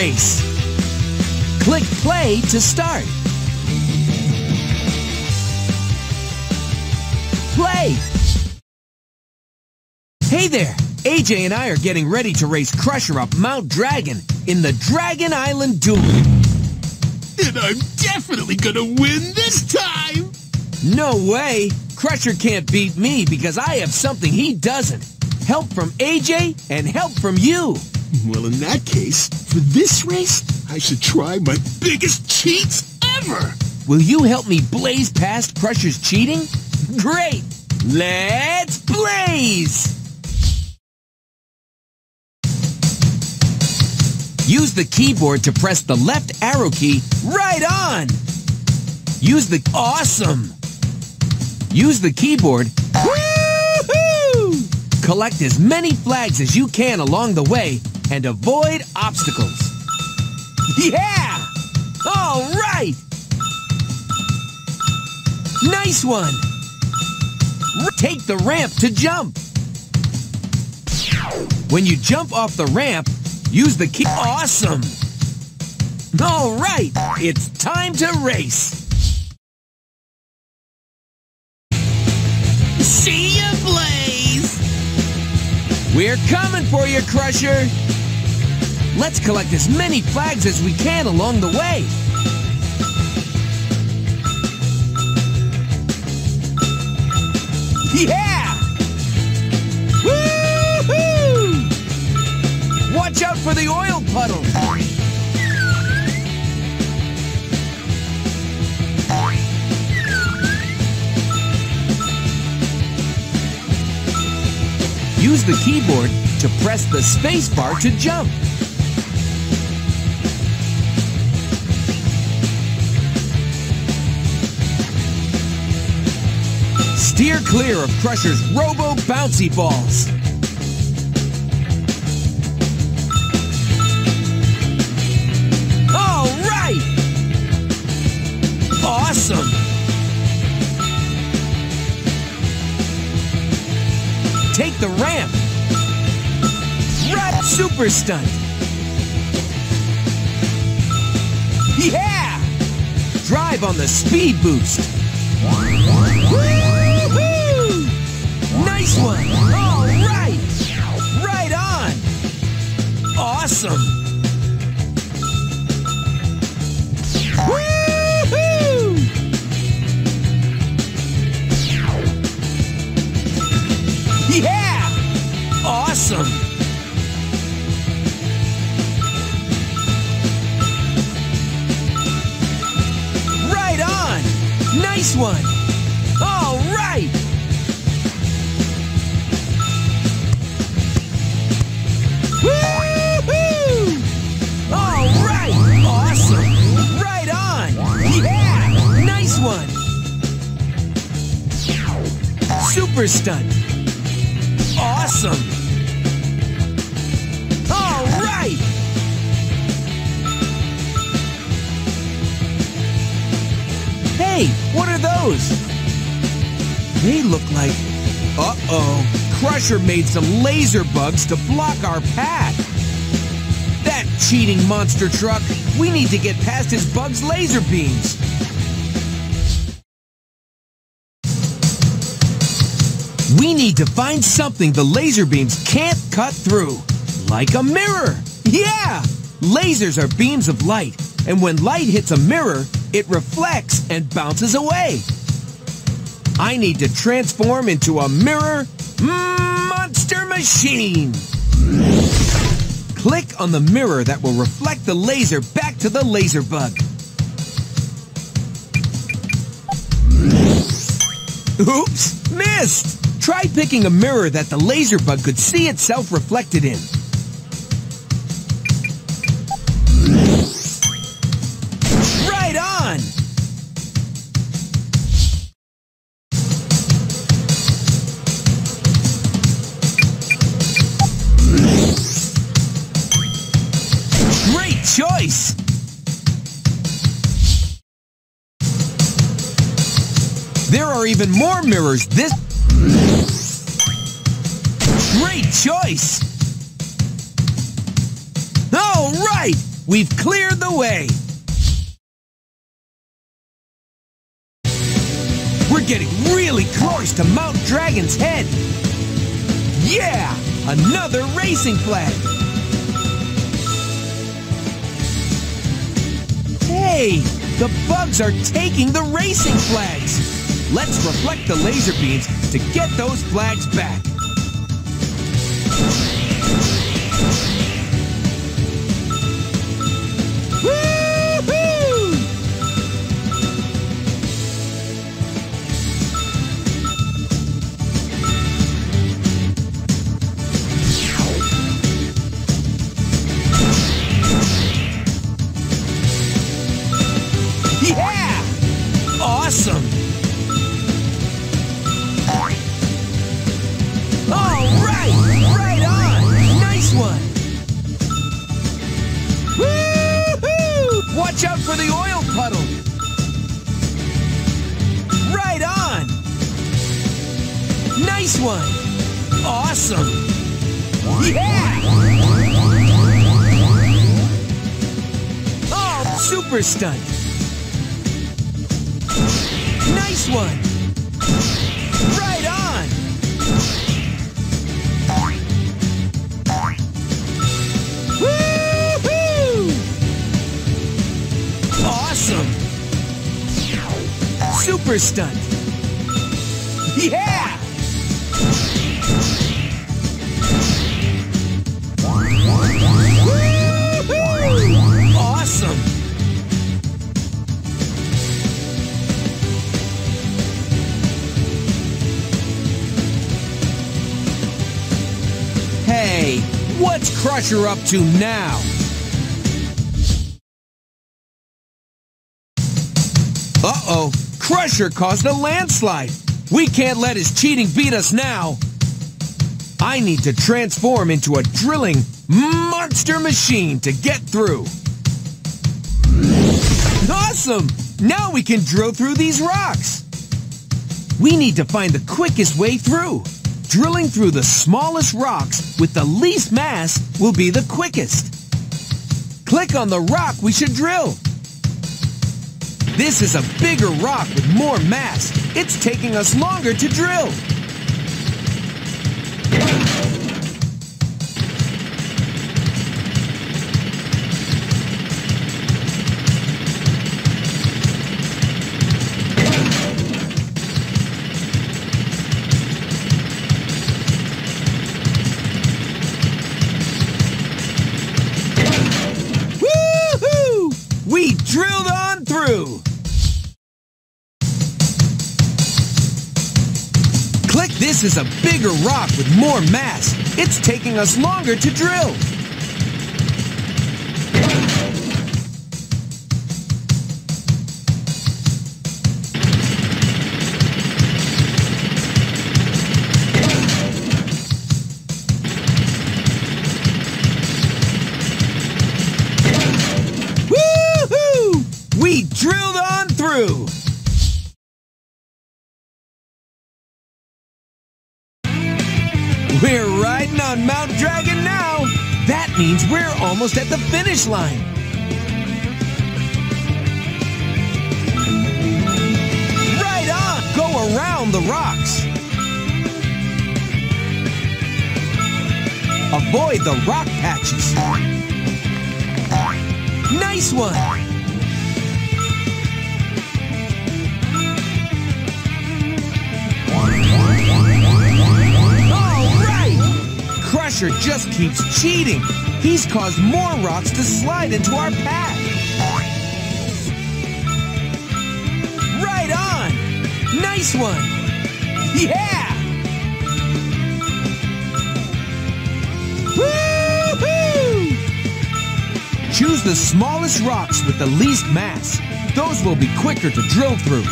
race. Click play to start. Play! Hey there! AJ and I are getting ready to race Crusher up Mount Dragon in the Dragon Island Duel. And I'm definitely gonna win this time! No way! Crusher can't beat me because I have something he doesn't. Help from AJ and help from you. Well, in that case, for this race, I should try my biggest cheats ever! Will you help me blaze past Crusher's cheating? Great! Let's blaze! Use the keyboard to press the left arrow key right on! Use the awesome! Use the keyboard. Collect as many flags as you can along the way and avoid obstacles. Yeah! All right! Nice one! Take the ramp to jump. When you jump off the ramp, use the key. Awesome! All right, it's time to race. See ya, Blaze! We're coming for you, Crusher! Let's collect as many flags as we can along the way. Yeah! Woohoo! Watch out for the oil puddle! Use the keyboard to press the spacebar to jump. Steer clear of Crusher's Robo Bouncy Balls. All right! Awesome! Take the ramp. Right super stunt. Yeah! Drive on the speed boost. Woo-hoo! All right. Right on. Awesome. Woo-hoo! Yeah! Awesome! Right on! Nice one! One! Super stunt! Awesome! All right! Hey, what are those? They look like... Uh-oh. Crusher made some laser bugs to block our path. That cheating monster truck. We need to get past his bugs' laser beams. We need to find something the laser beams can't cut through. Like a mirror. Yeah! Lasers are beams of light, and when light hits a mirror, it reflects and bounces away. I need to transform into a mirror monster machine. Click on the mirror that will reflect the laser back to the laser bug. Oops, missed! Try picking a mirror that the laser bug could see itself reflected in. Right on! Great choice! There are even more mirrors this... Great choice! All right! We've cleared the way. We're getting really close to Mount Dragon's head. Yeah! Another racing flag! Hey! The bugs are taking the racing flags! Let's reflect the laser beams to get those flags back. Yeah! Awesome! One! Woo-hoo! Watch out for the oil puddle! Right on! Nice one! Awesome! Yeah! Oh, super stunt! Nice one! Right on! Awesome! Super stunt! Yeah! Awesome! Hey, what's Crusher up to now? Crusher caused a landslide. We can't let his cheating beat us now. I need to transform into a drilling monster machine to get through. Awesome! Now we can drill through these rocks. We need to find the quickest way through. Drilling through the smallest rocks with the least mass will be the quickest. Click on the rock we should drill. This is a bigger rock with more mass. It's taking us longer to drill. We drilled on through. This is a bigger rock with more mass. It's taking us longer to drill. On Mount Dragon now. That means we're almost at the finish line. Right on! Go around the rocks. Avoid the rock patches. Nice one! Just keeps cheating. He's caused more rocks to slide into our path. Right on! Nice one! Yeah! Woo-hoo! Choose the smallest rocks with the least mass. Those will be quicker to drill through.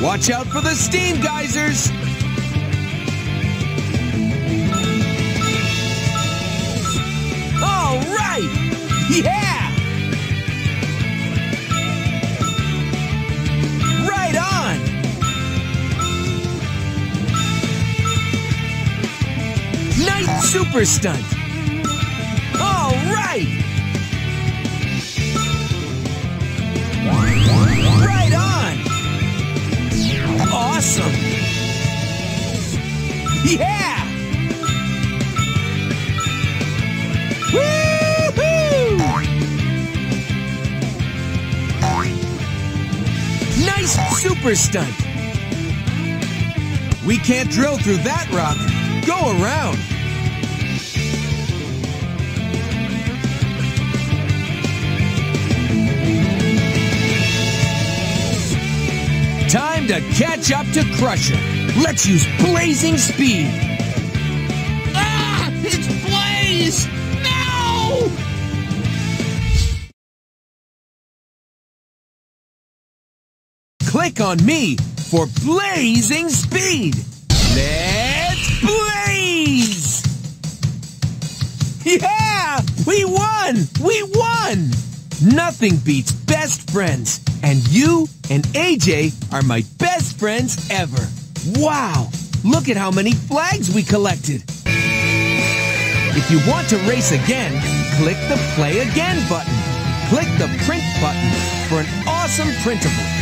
Watch out for the steam geysers! Yeah! Right on! Night Super Stunt! All right! Right on! Awesome! Yeah! Super stunt. We can't drill through that rock. Go around. Time to catch up to Crusher. Let's use blazing speed. Click on me for blazing speed. Let's blaze! Yeah! We won! We won! Nothing beats best friends. And you and AJ are my best friends ever. Wow! Look at how many flags we collected. If you want to race again, click the Play Again button. Click the Print button for an awesome printable.